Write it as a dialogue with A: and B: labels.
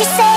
A: you say?